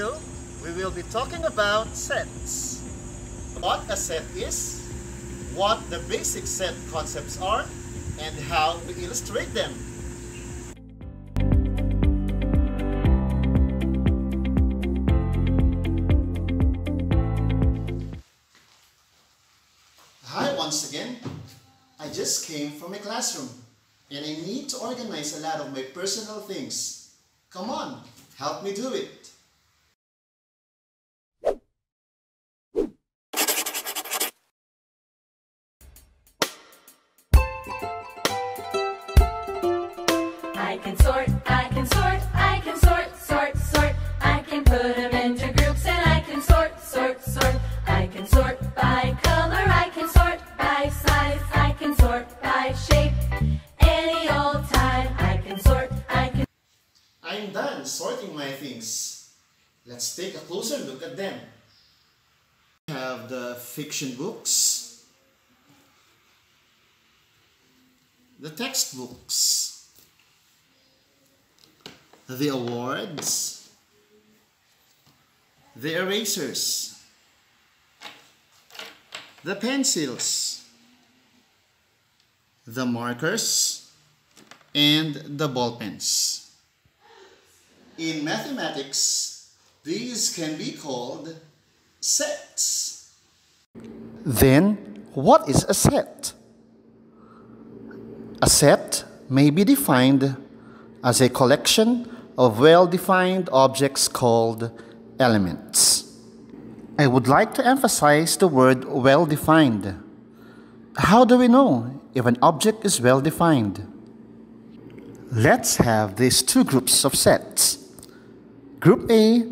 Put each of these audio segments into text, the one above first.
video, we will be talking about sets. What a set is, what the basic set concepts are, and how we illustrate them. Hi once again. I just came from a classroom and I need to organize a lot of my personal things. Come on, help me do it. I can sort, I can sort, I can sort, sort, sort. I can put them into groups and I can sort, sort, sort. I can sort by color, I can sort by size, I can sort by shape. Any old time, I can sort, I can. I'm done sorting my things. Let's take a closer look at them. We have the fiction books, the textbooks, the awards, the erasers, the pencils, the markers, and the ball pens. In mathematics, these can be called sets. Then, what is a set? A set may be defined as a collection of well-defined objects called elements. I would like to emphasize the word well-defined. How do we know if an object is well-defined? Let's have these two groups of sets. Group A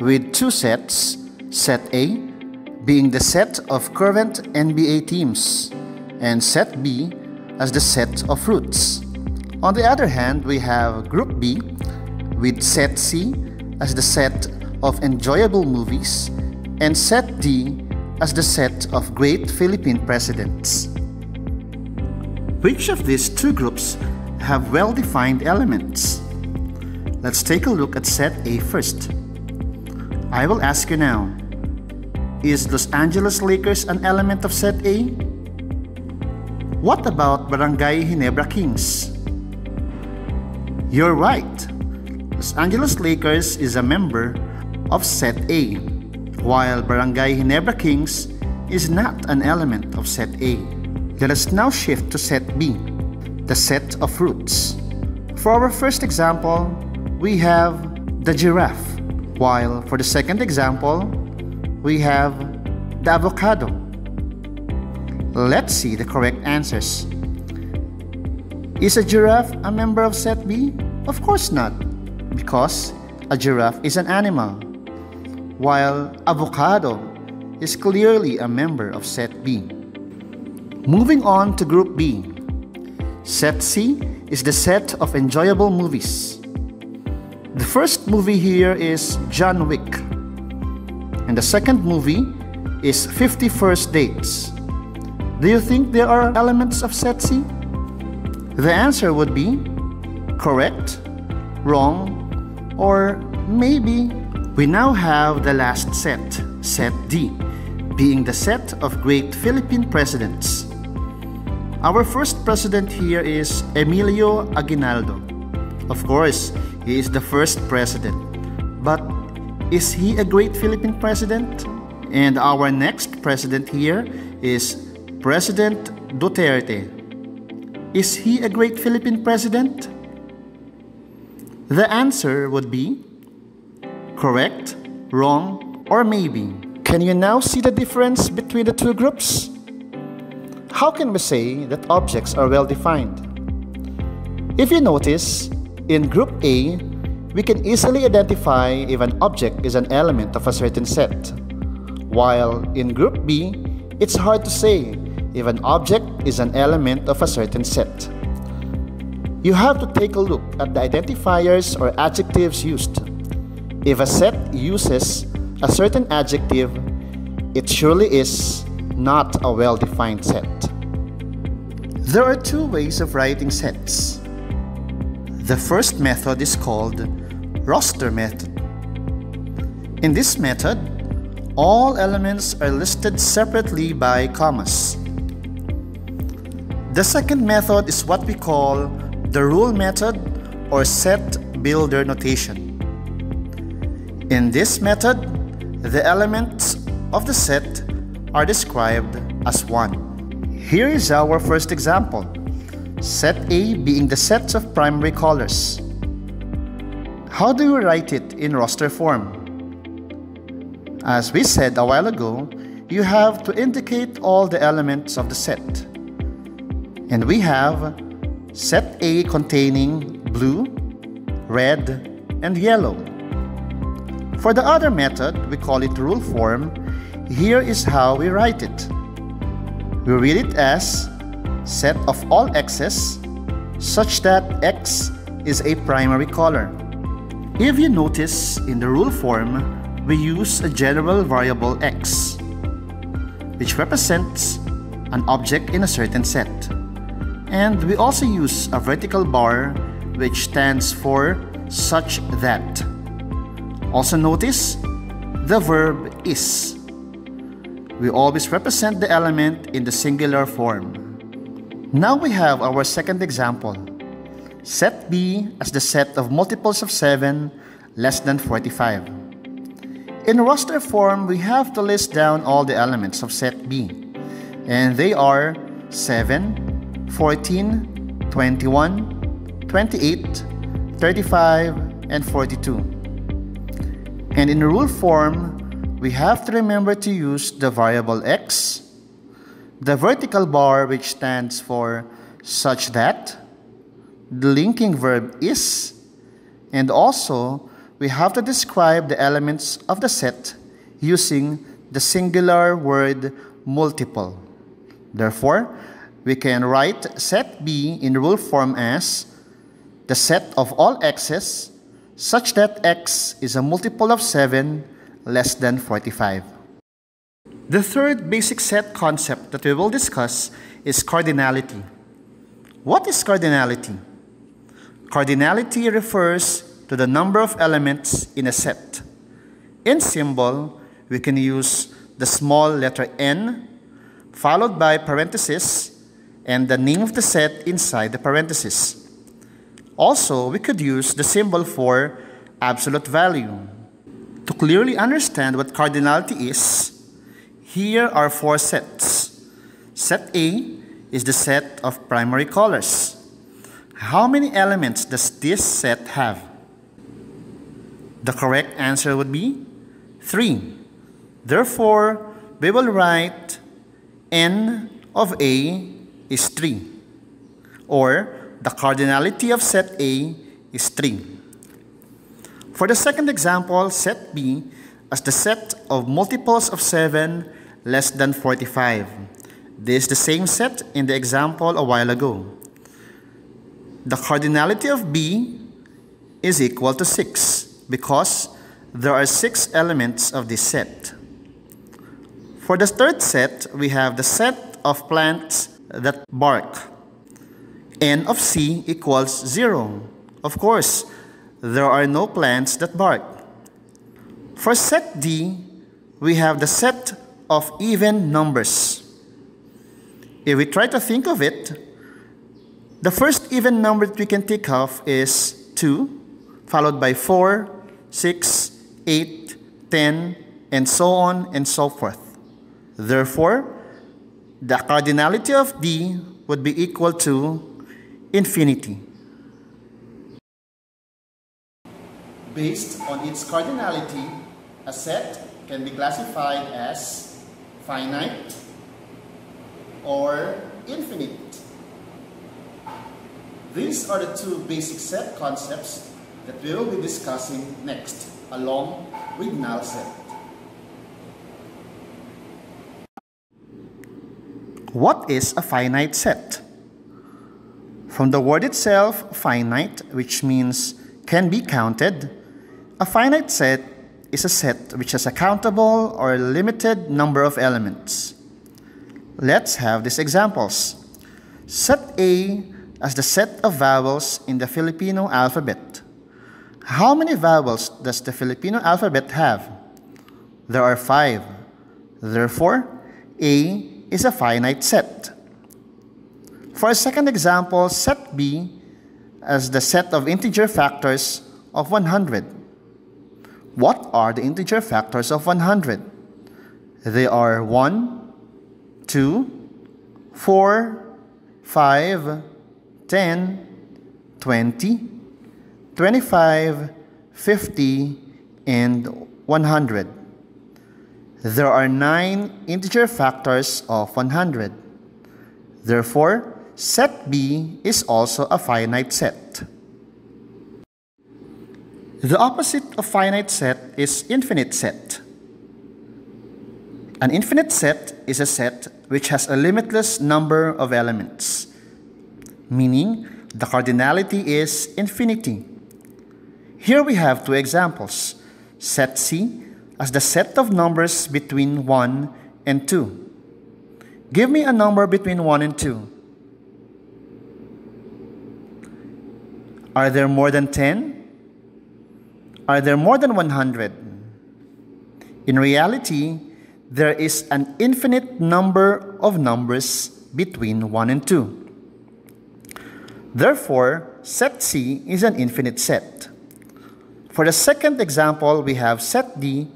with two sets, set A being the set of current NBA teams, and set B as the set of fruits. On the other hand, we have Group B with set C as the set of enjoyable movies, and set D as the set of great Philippine presidents. Which of these two groups have well-defined elements? Let's take a look at set A first. I will ask you now, is Los Angeles Lakers an element of set A? What about Barangay Ginebra Kings? You're right. Los Angeles Lakers is a member of set A, while Barangay Ginebra Kings is not an element of set A. Let us now shift to set B, the set of fruits. For our first example, we have the giraffe, while for the second example, we have the avocado. Let's see the correct answers. Is a giraffe a member of set B? Of course not, because a giraffe is an animal, while avocado is clearly a member of set B. Moving on to group B. Set C is the set of enjoyable movies. The first movie here is John Wick, and the second movie is 50 First Dates. Do you think there are elements of set C? The answer would be correct, wrong, or maybe. We now have the last set, set D, being the set of great Philippine presidents. Our first president here is Emilio Aguinaldo. Of course, he is the first president. But is he a great Philippine president? And our next president here is President Duterte. Is he a great Philippine president? The answer would be correct, wrong, or maybe. Can you now see the difference between the two groups? How can we say that objects are well defined? If you notice, in group A, we can easily identify if an object is an element of a certain set, while in group B, it's hard to say if an object is an element of a certain set. You have to take a look at the identifiers or adjectives used. If a set uses a certain adjective, it surely is not a well-defined set. There are two ways of writing sets. The first method is called roster method. In this method, all elements are listed separately by commas. The second method is what we call the rule method or set builder notation. In this method, the elements of the set are described as 1. Here is our first example. Set A being the sets of primary colors. How do you write it in roster form? As we said a while ago, you have to indicate all the elements of the set. And we have set A containing blue, red, and yellow. For the other method, we call it rule form, here is how we write it. We read it as set of all x's such that x is a primary color. If you notice in the rule form, we use a general variable x, which represents an object in a certain set. And we also use a vertical bar, which stands for such that. Also notice the verb is. We always represent the element in the singular form. Now we have our second example. Set B as the set of multiples of 7 less than 45. In roster form, we have to list down all the elements of set B. And they are 7, 14, 21, 28, 35, and 42. And in rule form, we have to remember to use the variable x, the vertical bar which stands for such that, the linking verb is, and also we have to describe the elements of the set using the singular word multiple. Therefore, we can write set B in rule form as the set of all x's such that x is a multiple of 7 less than 45. The third basic set concept that we will discuss is cardinality. What is cardinality? Cardinality refers to the number of elements in a set. In symbol, we can use the small letter n followed by parenthesis and the name of the set inside the parentheses. Also, we could use the symbol for absolute value. To clearly understand what cardinality is, here are four sets. Set A is the set of primary colors. How many elements does this set have? The correct answer would be 3. Therefore, we will write n of A is 3. Or the cardinality of set A is 3. For the second example, set B as the set of multiples of 7 less than 45. This is the same set in the example a while ago. The cardinality of B is equal to 6 because there are six elements of this set. For the third set, we have the set of plants that bark. N of C equals 0. Of course, there are no plants that bark. For set D, we have the set of even numbers. If we try to think of it, the first even number that we can think of is 2, followed by 4, 6, 8, 10, and so on and so forth. Therefore, the cardinality of D would be equal to infinity. Based on its cardinality, a set can be classified as finite or infinite. These are the two basic set concepts that we will be discussing next along with null set. What is a finite set? From the word itself, finite, which means can be counted, a finite set is a set which has a countable or limited number of elements. Let's have these examples. Set A as the set of vowels in the Filipino alphabet. How many vowels does the Filipino alphabet have? There are five. Therefore, A is a finite set. For a second example, set B as the set of integer factors of 100. What are the integer factors of 100? They are 1, 2, 4, 5, 10, 20, 25, 50, and 100. There are nine integer factors of 100. Therefore, set B is also a finite set. The opposite of finite set is infinite set. An infinite set is a set which has a limitless number of elements, meaning the cardinality is infinity. Here we have two examples. Set C as the set of numbers between 1 and 2. Give me a number between 1 and 2. Are there more than 10? Are there more than 100? In reality, there is an infinite number of numbers between 1 and 2. Therefore, set C is an infinite set. For the second example, we have set D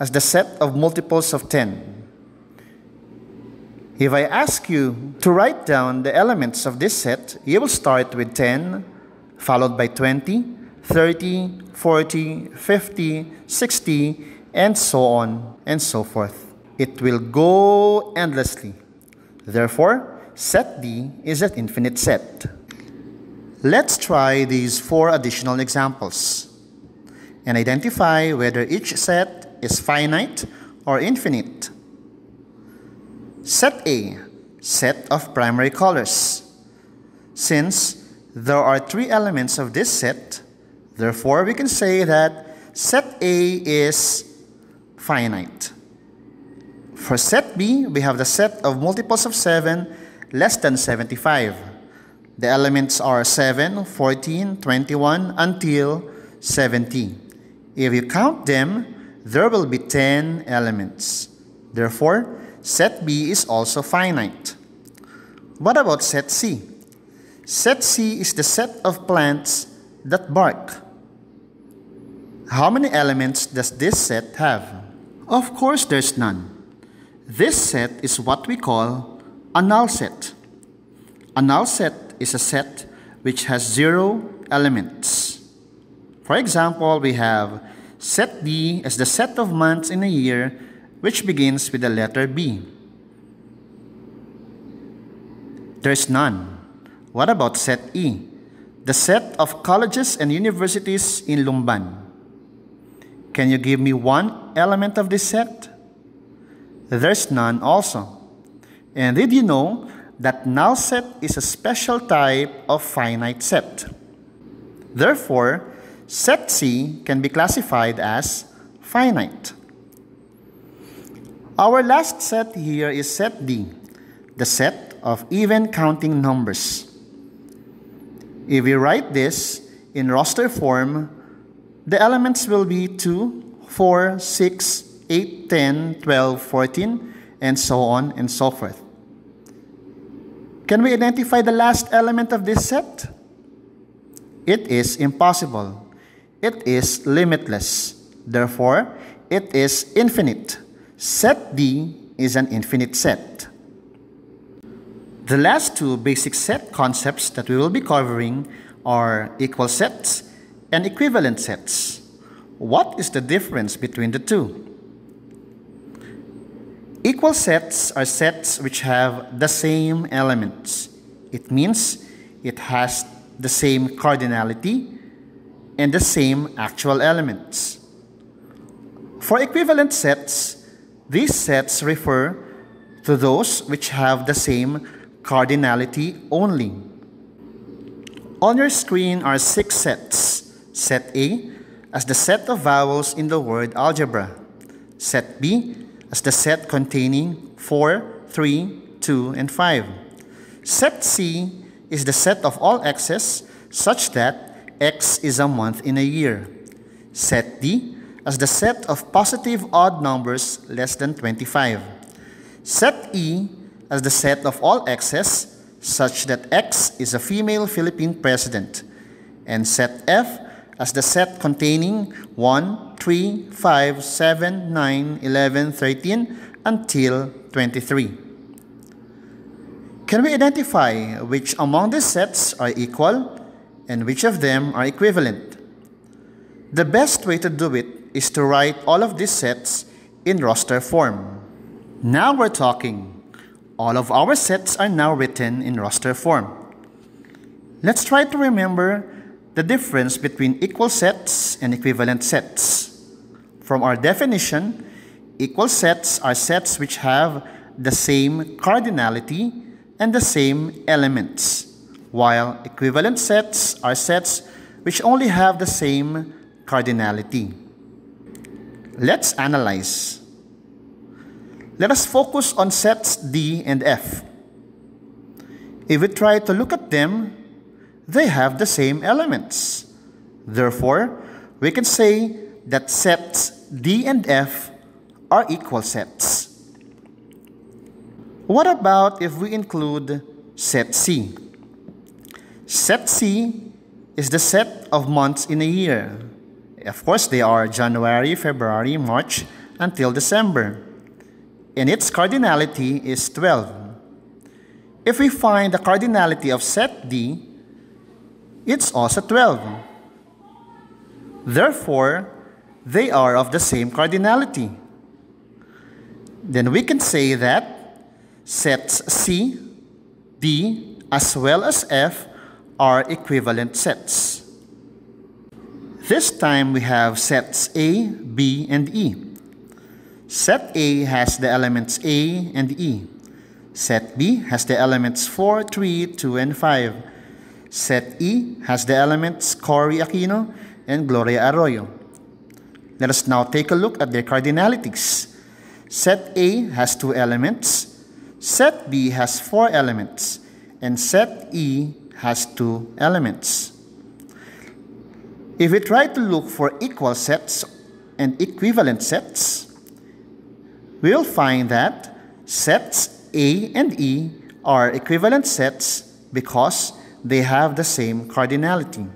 as the set of multiples of 10. If I ask you to write down the elements of this set, you will start with 10, followed by 20, 30, 40, 50, 60, and so on and so forth. It will go endlessly. Therefore, set D is an infinite set. Let's try these four additional examples and identify whether each set is finite or infinite. Set A, set of primary colors. Since there are three elements of this set, therefore we can say that set A is finite. For set B, we have the set of multiples of 7 less than 75. The elements are 7, 14, 21 until 70. If you count them, there will be 10 elements. Therefore, set B is also finite. What about set C? Set C is the set of plants that bark. How many elements does this set have? Of course, there's none. This set is what we call a null set. A null set is a set which has zero elements. For example, we have set D as the set of months in a year which begins with the letter B. There's none. What about set E? The set of colleges and universities in Lumban. Can you give me one element of this set? there's none also. And did you know that null set is a special type of finite set? Therefore, set C can be classified as finite. Our last set here is set D, the set of even counting numbers. If we write this in roster form, the elements will be 2, 4, 6, 8, 10, 12, 14, and so on and so forth. Can we identify the last element of this set? It is impossible. It is limitless. Therefore, it is infinite. Set D is an infinite set. The last two basic set concepts that we will be covering are equal sets and equivalent sets. What is the difference between the two? Equal sets are sets which have the same elements. It means it has the same cardinality and the same actual elements. For equivalent sets, these sets refer to those which have the same cardinality only. On your screen are six sets. Set A as the set of vowels in the word algebra. Set B as the set containing 4, 3, 2, and 5. Set C is the set of all x's such that x is a month in a year. Set D as the set of positive odd numbers less than 25. Set E as the set of all x's such that x is a female Philippine president. And set F as the set containing 1, 3, 5, 7, 9, 11, 13 until 23. Can we identify which among these sets are equal and which of them are equivalent? The best way to do it is to write all of these sets in roster form. Now we're talking. All of our sets are now written in roster form. Let's try to remember the difference between equal sets and equivalent sets. From our definition, equal sets are sets which have the same cardinality and the same elements, while equivalent sets are sets which only have the same cardinality. Let's analyze. Let us focus on sets D and F. If we try to look at them, they have the same elements. Therefore, we can say that sets D and F are equal sets. What about if we include set C? Set C is the set of months in a year. Of course, they are January, February, March, until December. And its cardinality is 12. If we find the cardinality of set D, it's also 12. Therefore, they are of the same cardinality. Then we can say that sets C, D, as well as F are equivalent sets. This time we have sets A, B, and E. Set A has the elements A and E. Set B has the elements 4, 3, 2, and 5. Set E has the elements Cory Aquino and Gloria Arroyo. Let us now take a look at their cardinalities. Set A has two elements, set B has four elements, and set E has two elements. If we try to look for equal sets and equivalent sets, we'll find that sets A and E are equivalent sets because they have the same cardinality.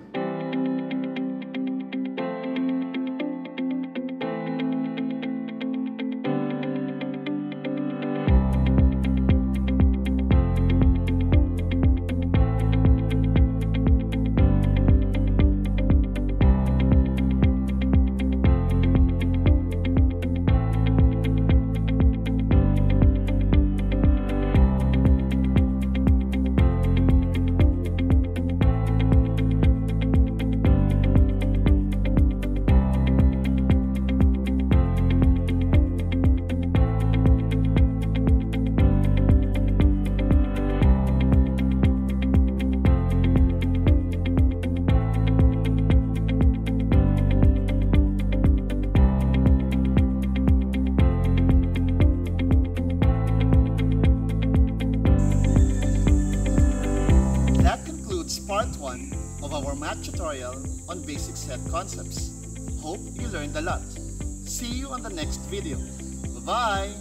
of our math tutorial on basic set concepts. Hope you learned a lot. See you on the next video. Bye-bye!